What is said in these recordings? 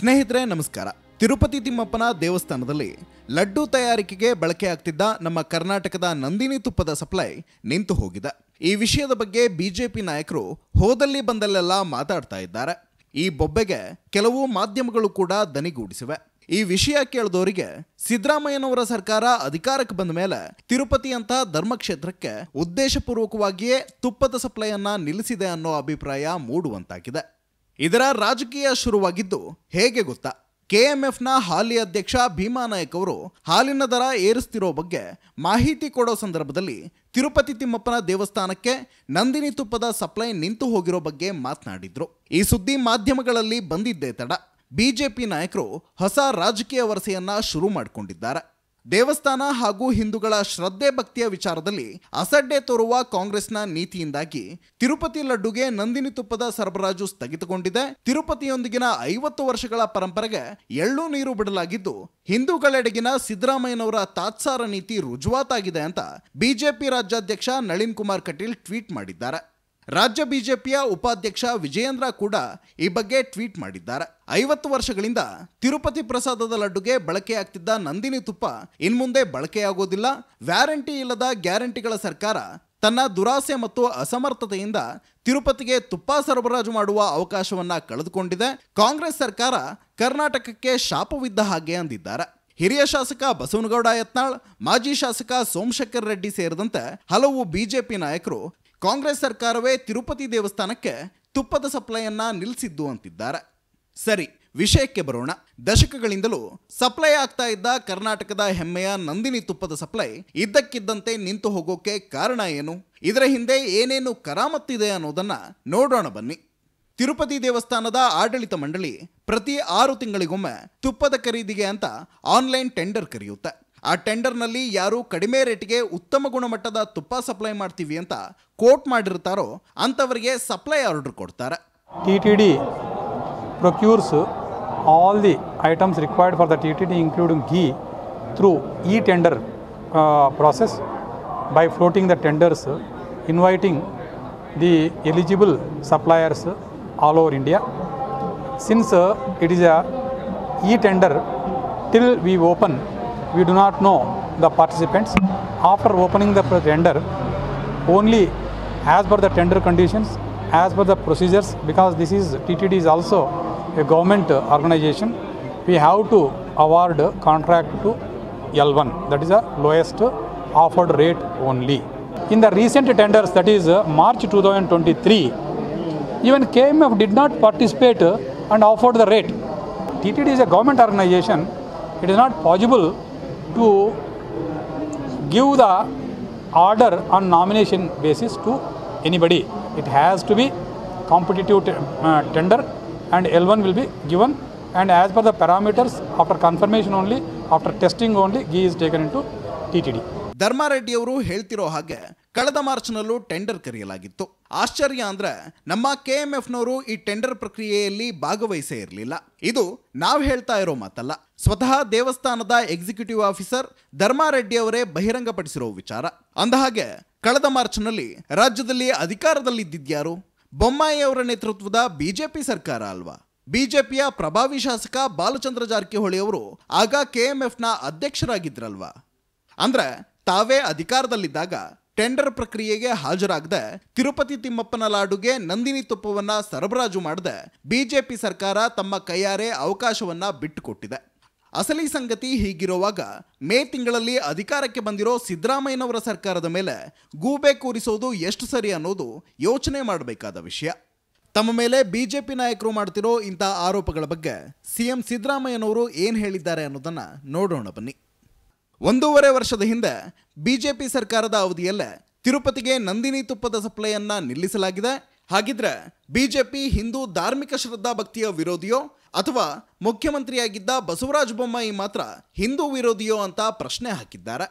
ಸ್ನೇಹಿತರೆ, ನಮಸ್ಕಾರ. ತಿರುಪತಿ ತಿಮ್ಮಪ್ಪನ ದೇವಸ್ಥಾನದಲ್ಲಿ ಲಡ್ಡು ತಯಾರಿಕೆಗೆ ಬಳಕೆಯಾಗ್ತಿದ್ದ ನಮ್ಮ ಕರ್ನಾಟಕದ ನಂದಿನಿ ತುಪ್ಪದ ಸಪ್ಲೈ ನಿಂತು ಹೋಗಿದೆ. ಈ ವಿಷಯದ ಬಗ್ಗೆ ಬಿಜೆಪಿ ನಾಯಕರು ಹೋದಲ್ಲಿ ಬಂದಲ್ಲೆಲ್ಲ ಮಾತಾಡ್ತಾ ಇದ್ದಾರೆ. ಈ ಬೊಬ್ಬೆಗೆ ಕೆಲವು ಮಾಧ್ಯಮಗಳು ಕೂಡ ದನಿಗೂಡಿಸಿವೆ. ಈ ವಿಷಯ ಕೇಳಿದವರಿಗೆ ಸಿದ್ದರಾಮಯ್ಯನವರ ಸರ್ಕಾರ ಅಧಿಕಾರಕ್ಕೆ ಬಂದ ಮೇಲೆ ತಿರುಪತಿ ಅಂತ ಧರ್ಮಕ್ಷೇತ್ರಕ್ಕೆ ಉದ್ದೇಶಪೂರ್ವಕವಾಗಿಯೇ ತುಪ್ಪದ ಸಪ್ಲೈಯನ್ನ ನಿಲ್ಲಿಸಿದೆ ಅನ್ನೋ ಅಭಿಪ್ರಾಯ ಮೂಡುವಂತಾಗಿದೆ. ಇದರ ರಾಜಕೀಯ ಶುರುವಾಗಿದ್ದು ಹೇಗೆ ಗೊತ್ತಾ? ಕೆಎಂಎಫ್ನ ಹಾಲಿ ಅಧ್ಯಕ್ಷ ಭೀಮಾ ನಾಯಕ್ ಅವರು ಹಾಲಿನ ದರ ಏರಿಸ್ತಿರೋ ಬಗ್ಗೆ ಮಾಹಿತಿ ಕೊಡೋ ಸಂದರ್ಭದಲ್ಲಿ ತಿರುಪತಿ ತಿಮ್ಮಪ್ಪನ ದೇವಸ್ಥಾನಕ್ಕೆ ನಂದಿನಿ ತುಪ್ಪದ ಸಪ್ಲೈ ನಿಂತು ಹೋಗಿರೋ ಬಗ್ಗೆ ಮಾತನಾಡಿದ್ರು. ಈ ಸುದ್ದಿ ಮಾಧ್ಯಮಗಳಲ್ಲಿ ಬಂದಿದ್ದೇ ತಡ. ಬಿಜೆಪಿ ನಾಯಕರು ಹೊಸ ರಾಜಕೀಯ ವರಸೆಯನ್ನ ಶುರು ಮಾಡಿಕೊಂಡಿದ್ದಾರೆ. ದೇವಸ್ಥಾನ ಹಾಗೂ ಹಿಂದೂಗಳ ಶ್ರದ್ಧೆ ಭಕ್ತಿಯ ವಿಚಾರದಲ್ಲಿ ಅಸಡ್ಡೆ ತೋರುವ ಕಾಂಗ್ರೆಸ್ನ ನೀತಿಯಿಂದಾಗಿ ತಿರುಪತಿ ಲಡ್ಡುಗೆ ನಂದಿನಿ ತುಪ್ಪದ ಸರಬರಾಜು ಸ್ಥಗಿತಗೊಂಡಿದೆ. ತಿರುಪತಿಯೊಂದಿಗಿನ ಐವತ್ತು ವರ್ಷಗಳ ಪರಂಪರೆಗೆ ಎಳ್ಳು ನೀರು ಬಿಡಲಾಗಿದ್ದು, ಹಿಂದೂಗಳೆಡೆಗಿನ ಸಿದ್ದರಾಮಯ್ಯನವರ ತಾತ್ಸಾರ ನೀತಿ ರುಜುವಾತಾಗಿದೆ ಅಂತ ಬಿಜೆಪಿ ರಾಜ್ಯಾಧ್ಯಕ್ಷ ನಳಿನ್ ಕುಮಾರ್ ಕಟೀಲ್ ಟ್ವೀಟ್ ಮಾಡಿದ್ದಾರೆ. ರಾಜ್ಯ ಬಿಜೆಪಿಯ ಉಪಾಧ್ಯಕ್ಷ ವಿಜಯೇಂದ್ರ ಕೂಡ ಈ ಬಗ್ಗೆ ಟ್ವೀಟ್ ಮಾಡಿದ್ದಾರೆ. ಐವತ್ತು ವರ್ಷಗಳಿಂದ ತಿರುಪತಿ ಪ್ರಸಾದದ ಲಡ್ಡುಗೆ ಬಳಕೆಯಾಗ್ತಿದ್ದ ನಂದಿನಿ ತುಪ್ಪ ಇನ್ಮುಂದೆ ಬಳಕೆಯಾಗೋದಿಲ್ಲ ವ್ಯಾರಂಟಿ ಇಲ್ಲದ ಗ್ಯಾರಂಟಿಗಳ ಸರ್ಕಾರ ತನ್ನ ದುರಾಸೆ ಮತ್ತು ಅಸಮರ್ಥತೆಯಿಂದ ತಿರುಪತಿಗೆ ತುಪ್ಪ ಸರಬರಾಜು ಮಾಡುವ ಅವಕಾಶವನ್ನ ಕಳೆದುಕೊಂಡಿದೆ. ಕಾಂಗ್ರೆಸ್ ಸರ್ಕಾರ ಕರ್ನಾಟಕಕ್ಕೆ ಶಾಪವಿದ್ದ ಹಾಗೆ ಅಂದಿದ್ದಾರೆ. ಹಿರಿಯ ಶಾಸಕ ಬಸವನಗೌಡ ಯತ್ನಾಳ್, ಮಾಜಿ ಶಾಸಕ ಸೋಮಶೇಖರ್ ರೆಡ್ಡಿ ಸೇರಿದಂತೆ ಹಲವು ಬಿಜೆಪಿ ನಾಯಕರು ಕಾಂಗ್ರೆಸ್ ಸರ್ಕಾರವೇ ತಿರುಪತಿ ದೇವಸ್ಥಾನಕ್ಕೆ ತುಪ್ಪದ ಸಪ್ಲೈಯನ್ನ ನಿಲ್ಲಿಸಿದ್ದು ಅಂತಿದ್ದಾರೆ. ಸರಿ, ವಿಷಯಕ್ಕೆ ಬರೋಣ. ದಶಕಗಳಿಂದಲೂ ಸಪ್ಲೈ ಆಗ್ತಾ ಇದ್ದ ಕರ್ನಾಟಕದ ಹೆಮ್ಮೆಯ ನಂದಿನಿ ತುಪ್ಪದ ಸಪ್ಲೈ ಇದ್ದಕ್ಕಿದ್ದಂತೆ ನಿಂತು ಹೋಗೋಕೆ ಕಾರಣ ಏನು? ಇದರ ಹಿಂದೆ ಏನೇನು ಕರಾಮತ್ತಿದೆ ಅನ್ನೋದನ್ನ ನೋಡೋಣ ಬನ್ನಿ. ತಿರುಪತಿ ದೇವಸ್ಥಾನದ ಆಡಳಿತ ಮಂಡಳಿ ಪ್ರತಿ ಆರು ತಿಂಗಳಿಗೊಮ್ಮೆ ತುಪ್ಪದ ಖರೀದಿಗೆ ಅಂತ ಆನ್ಲೈನ್ ಟೆಂಡರ್ ಕರೆಯುತ್ತೆ. ಆ ಟೆಂಡರ್ನಲ್ಲಿ ಯಾರು ಕಡಿಮೆ ರೇಟ್ಗೆ ಉತ್ತಮ ಗುಣಮಟ್ಟದ ತುಪ್ಪ ಸಪ್ಲೈ ಮಾಡ್ತೀವಿ ಅಂತ ಕೋಟ್ ಮಾಡಿರ್ತಾರೋ ಅಂಥವರಿಗೆ ಸಪ್ಲೈ ಆರ್ಡರ್ ಕೊಡ್ತಾರೆ. T T D procures all the items required for the T T D including ghee through e tender process by floating the tenders inviting the eligible all all over India since it is a e tender till we open, we do not know the participants. After opening the tender, only as per the tender conditions, as per the procedures, because this is TTD is also a government organization, we have to award contract to L1, that is the lowest offered rate only. In the recent tenders, that is uh, March 2023, even KMF did not participate and offered the rate. TTD is a government organization. It is not possible to give the order on nomination basis to anybody. It has to be competitive uh, tender and L1 will be given and as per the parameters after confirmation only, after testing only, ghee is taken into TTD. ಧರ್ಮಾರೆಡ್ಡಿಯವರು ಹೇಳ್ತಿರೋ ಹಾಗೆ ಕಳೆದ ಮಾರ್ಚ್ನಲ್ಲೂ tender ಕರೆಯಲಾಗಿತ್ತು ಆಶ್ಚರ್ಯ ಅಂದ್ರೆ ನಮ್ಮ ಕೆಎಂಎಫ್ನವರು ಈ tender ಪ್ರಕ್ರಿಯೆಯಲ್ಲಿ ಭಾಗವಹಿಸೇ ಇರಲಿಲ್ಲ ಇದು ನಾವು ಹೇಳ್ತಾ ಇರೋ ಮಾತಲ್ಲ ಸ್ವತಃ ದೇವಸ್ಥಾನದ ಎಕ್ಸಿಕ್ಯೂಟಿವ್ ಆಫೀಸರ್ ಧರ್ಮಾರೆಡ್ಡಿ ಅವರೇ ಬಹಿರಂಗಪಡಿಸಿರೋ ವಿಚಾರ. ಅಂದಹಾಗೆ, ಕಳೆದ ಮಾರ್ಚ್ನಲ್ಲಿ ರಾಜ್ಯದಲ್ಲಿ ಅಧಿಕಾರದಲ್ಲಿದ್ದಿದ್ಯಾರು? ಬೊಮ್ಮಾಯಿ ಅವರ ನೇತೃತ್ವದ ಬಿಜೆಪಿ ಸರ್ಕಾರ ಅಲ್ವಾ? ಬಿಜೆಪಿಯ ಪ್ರಭಾವಿ ಶಾಸಕ ಬಾಲಚಂದ್ರ ಜಾರಕಿಹೊಳಿ ಅವರು ಆಗ ಕೆಎಂಎಫ್ನ ಅಧ್ಯಕ್ಷರಾಗಿದ್ರಲ್ವಾ? ಅಂದ್ರೆ, ತಾವೇ ಅಧಿಕಾರದಲ್ಲಿದ್ದಾಗ ಟೆಂಡರ್ ಪ್ರಕ್ರಿಯೆಗೆ ಹಾಜರಾಗದೆ ತಿರುಪತಿ ತಿಮ್ಮಪ್ಪನ ಲಾಡುಗೆ ನಂದಿನಿ ತುಪ್ಪವನ್ನ ಸರಬರಾಜು ಮಾಡದೆ ಬಿಜೆಪಿ ಸರ್ಕಾರ ತಮ್ಮ ಕೈಯಾರೆ ಅವಕಾಶವನ್ನ ಬಿಟ್ಟುಕೊಟ್ಟಿದೆ. ಅಸಲಿ ಸಂಗತಿ ಹೀಗಿರುವಾಗ ಮೇ ತಿಂಗಳಲ್ಲಿ ಅಧಿಕಾರಕ್ಕೆ ಬಂದಿರೋ ಸಿದ್ದರಾಮಯ್ಯನವರ ಸರ್ಕಾರದ ಮೇಲೆ ಗೂಬೆ ಕೂರಿಸೋದು ಎಷ್ಟು ಸರಿ ಅನ್ನೋದು ಯೋಚನೆ ಮಾಡಬೇಕಾದ ವಿಷಯ. ತಮ್ಮ ಮೇಲೆ ಬಿಜೆಪಿ ನಾಯಕರು ಮಾಡ್ತಿರೋ ಇಂಥ ಆರೋಪಗಳ ಬಗ್ಗೆ ಸಿಎಂ ಸಿದ್ದರಾಮಯ್ಯನವರು ಏನು ಹೇಳಿದ್ದಾರೆ ಅನ್ನೋದನ್ನ ನೋಡೋಣ ಬನ್ನಿ. ಒಂದೂವರೆ ವರ್ಷದ ಹಿಂದೆ ಬಿಜೆಪಿ ಸರ್ಕಾರದ ಅವಧಿಯಲ್ಲೇ ತಿರುಪತಿಗೆ ನಂದಿನಿ ತುಪ್ಪದ ಸಪ್ಲೈಯನ್ನು ನಿಲ್ಲಿಸಲಾಗಿದೆ. ಹಾಗಿದ್ರೆ ಬಿಜೆಪಿ ಹಿಂದೂ ಧಾರ್ಮಿಕ ಶ್ರದ್ಧಾ ಭಕ್ತಿಯ ವಿರೋಧಿಯೋ ಅಥವಾ ಮುಖ್ಯಮಂತ್ರಿಯಾಗಿದ್ದ ಬಸವರಾಜ ಬೊಮ್ಮಾಯಿ ಮಾತ್ರ ಹಿಂದೂ ವಿರೋಧಿಯೋ ಅಂತ ಪ್ರಶ್ನೆ ಹಾಕಿದ್ದಾರೆ.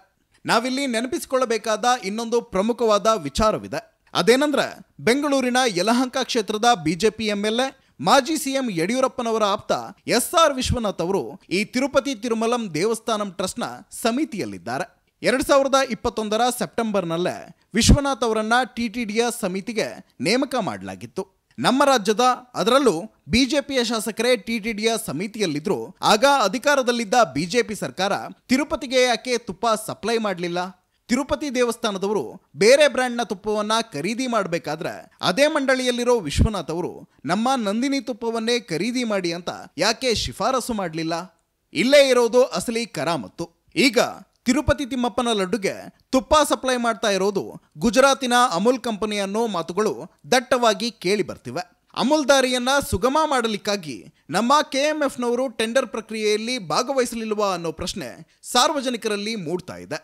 ನಾವಿಲ್ಲಿ ನೆನಪಿಸಿಕೊಳ್ಳಬೇಕಾದ ಇನ್ನೊಂದು ಪ್ರಮುಖವಾದ ವಿಚಾರವಿದೆ. ಅದೇನಂದ್ರೆ ಬೆಂಗಳೂರಿನ ಯಲಹಂಕ ಕ್ಷೇತ್ರದ ಬಿಜೆಪಿ ಎಂಎಲ್ಎ, ಮಾಜಿ ಸಿಎಂ ಯಡಿಯೂರಪ್ಪನವರ ಆಪ್ತ ಎಸ್ ಆರ್ ವಿಶ್ವನಾಥ್ ಅವರು ಈ ತಿರುಪತಿ ತಿರುಮಲಂ ದೇವಸ್ಥಾನಂ ಟ್ರಸ್ಟ್ನ ಸಮಿತಿಯಲ್ಲಿದ್ದಾರೆ. ಎರಡ್ ಸಾವಿರದ ಇಪ್ಪತ್ತೊಂದರ ಸೆಪ್ಟೆಂಬರ್ನಲ್ಲೇ ವಿಶ್ವನಾಥ್ ಅವರನ್ನ ಡಿಯ ಸಮಿತಿಗೆ ನೇಮಕ ಮಾಡಲಾಗಿತ್ತು. ನಮ್ಮ ರಾಜ್ಯದ ಅದರಲ್ಲೂ ಬಿಜೆಪಿಯ ಶಾಸಕರೇ ಟಿಟಿಡಿಯ ಸಮಿತಿಯಲ್ಲಿದ್ರು. ಆಗ ಅಧಿಕಾರದಲ್ಲಿದ್ದ ಬಿಜೆಪಿ ಸರ್ಕಾರ ತಿರುಪತಿಗೆ ಯಾಕೆ ತುಪ್ಪ ಸಪ್ಲೈ ಮಾಡಲಿಲ್ಲ? ತಿರುಪತಿ ದೇವಸ್ಥಾನದವರು ಬೇರೆ ಬ್ರ್ಯಾಂಡ್ನ ತುಪ್ಪವನ್ನ ಖರೀದಿ ಮಾಡಬೇಕಾದ್ರೆ ಅದೇ ಮಂಡಳಿಯಲ್ಲಿರೋ ವಿಶ್ವನಾಥ್ ಅವರು, ನಮ್ಮ ನಂದಿನಿ ತುಪ್ಪವನ್ನೇ ಖರೀದಿ ಮಾಡಿ ಅಂತ ಯಾಕೆ ಶಿಫಾರಸು ಮಾಡಲಿಲ್ಲ? ಇಲ್ಲೇ ಇರೋದು ಅಸಲಿ ಕರಾಮತ್ತು. ಈಗ ತಿರುಪತಿ ತಿಮ್ಮಪ್ಪನ ಲಡ್ಡುಗೆ ತುಪ್ಪ ಸಪ್ಲೈ ಮಾಡ್ತಾ ಇರೋದು ಗುಜರಾತಿನ ಅಮೂಲ್ ಕಂಪನಿ ಅನ್ನೋ ಮಾತುಗಳು ದಟ್ಟವಾಗಿ ಕೇಳಿ ಬರ್ತಿವೆ. ಅಮುಲ್ ದಾರಿಯನ್ನ ಸುಗಮ ಮಾಡಲಿಕ್ಕಾಗಿ ನಮ್ಮ ಕೆಎಂಎಫ್ನವರು ಟೆಂಡರ್ ಪ್ರಕ್ರಿಯೆಯಲ್ಲಿ ಭಾಗವಹಿಸಲಿಲ್ವಾ ಅನ್ನೋ ಪ್ರಶ್ನೆ ಸಾರ್ವಜನಿಕರಲ್ಲಿ ಮೂಡ್ತಾ ಇದೆ.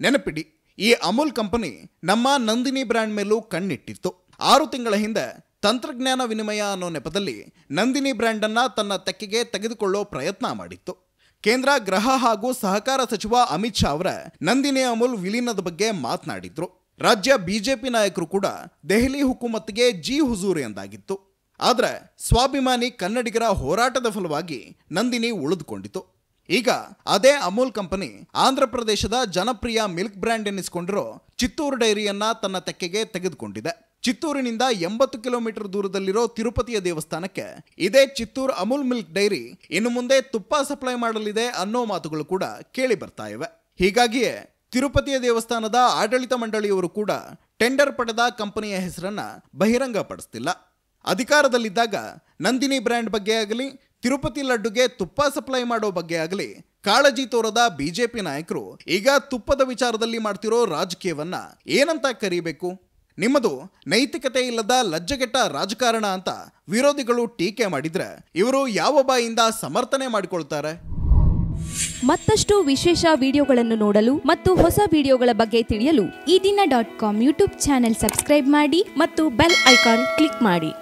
ನೆನಪಿಡಿ, ಈ ಅಮೂಲ್ ಕಂಪನಿ ನಮ್ಮ ನಂದಿನಿ ಬ್ರ್ಯಾಂಡ್ ಮೇಲೂ ಕಣ್ಣಿಟ್ಟಿತ್ತು. ಆರು ತಿಂಗಳ ಹಿಂದೆ ತಂತ್ರಜ್ಞಾನ ವಿನಿಮಯ ಅನ್ನೋ ನೆಪದಲ್ಲಿ ನಂದಿನಿ ಬ್ರ್ಯಾಂಡನ್ನು ತನ್ನ ತೆಕ್ಕೆಗೆ ತೆಗೆದುಕೊಳ್ಳೋ ಪ್ರಯತ್ನ ಮಾಡಿತ್ತು. ಕೇಂದ್ರ ಗೃಹ ಹಾಗೂ ಸಹಕಾರ ಸಚಿವ ಅಮಿತ್ ಶಾ ಅವರ ನಂದಿನಿ ಅಮೂಲ್ ವಿಲೀನದ ಬಗ್ಗೆ ಮಾತನಾಡಿದ್ರು. ರಾಜ್ಯ ಬಿಜೆಪಿ ನಾಯಕರು ಕೂಡ ದೆಹಲಿ ಹುಕುಮತ್ಗೆ ಜಿ ಹುಜೂರ್ ಎಂದಾಗಿತ್ತು. ಆದರೆ ಸ್ವಾಭಿಮಾನಿ ಕನ್ನಡಿಗರ ಹೋರಾಟದ ಫಲವಾಗಿ ನಂದಿನಿ ಉಳಿದುಕೊಂಡಿತು. ಈಗ ಅದೇ ಅಮೂಲ್ ಕಂಪನಿ ಆಂಧ್ರ ಪ್ರದೇಶದ ಜನಪ್ರಿಯ ಮಿಲ್ಕ್ ಬ್ರ್ಯಾಂಡ್ ಎನ್ನಿಸಿಕೊಂಡಿರೋ ಚಿತ್ತೂರು ಡೈರಿಯನ್ನ ತನ್ನ ತೆಕ್ಕೆಗೆ ತೆಗೆದುಕೊಂಡಿದೆ. ಚಿತ್ತೂರಿನಿಂದ ಎಂಬತ್ತು ಕಿಲೋಮೀಟರ್ ದೂರದಲ್ಲಿರೋ ತಿರುಪತಿಯ ದೇವಸ್ಥಾನಕ್ಕೆ ಇದೇ ಚಿತ್ತೂರ್ ಅಮೂಲ್ ಮಿಲ್ಕ್ ಡೈರಿ ಇನ್ನು ಮುಂದೆ ತುಪ್ಪ ಸಪ್ಲೈ ಮಾಡಲಿದೆ ಅನ್ನೋ ಮಾತುಗಳು ಕೂಡ ಕೇಳಿ ಬರ್ತಾ ಇವೆ. ಹೀಗಾಗಿಯೇ ತಿರುಪತಿಯ ದೇವಸ್ಥಾನದ ಆಡಳಿತ ಮಂಡಳಿಯವರು ಕೂಡ ಟೆಂಡರ್ ಪಡೆದ ಕಂಪನಿಯ ಹೆಸರನ್ನ ಬಹಿರಂಗಪಡಿಸ್ತಿಲ್ಲ ಅಧಿಕಾರದಲ್ಲಿದ್ದಾಗ ನಂದಿನಿ ಬ್ರ್ಯಾಂಡ್ ಬಗ್ಗೆ ಆಗಲಿ, ತಿರುಪತಿ ಲಡ್ಡುಗೆ ತುಪ್ಪ ಸಪ್ಲೈ ಮಾಡೋ ಬಗ್ಗೆ ಆಗಲಿ ಕಾಳಜಿ ತೋರದ ಬಿಜೆಪಿ ನಾಯಕರು ಈಗ ತುಪ್ಪದ ವಿಚಾರದಲ್ಲಿ ಮಾಡ್ತಿರೋ ರಾಜಕೀಯವನ್ನ ಏನಂತ ಕರೀಬೇಕು? ನಿಮ್ಮದು ನೈತಿಕತೆ ಇಲ್ಲದ ಲಜ್ಜೆಗೆಟ್ಟ ರಾಜಕಾರಣ ಅಂತ ವಿರೋಧಿಗಳು ಟೀಕೆ ಮಾಡಿದ್ರೆ ಇವರು ಯಾವ ಬಾಯಿಂದ ಸಮರ್ಥನೆ ಮಾಡಿಕೊಳ್ತಾರೆ? ಮತ್ತಷ್ಟು ವಿಶೇಷ ವಿಡಿಯೋಗಳನ್ನು ನೋಡಲು ಮತ್ತು ಹೊಸ ವಿಡಿಯೋಗಳ ಬಗ್ಗೆ ತಿಳಿಯಲು Eedina dot com YouTube channel subscribe ಮಾಡಿ ಮತ್ತು ಬೆಲ್ ಐಕಾನ್ ಕ್ಲಿಕ್ ಮಾಡಿ.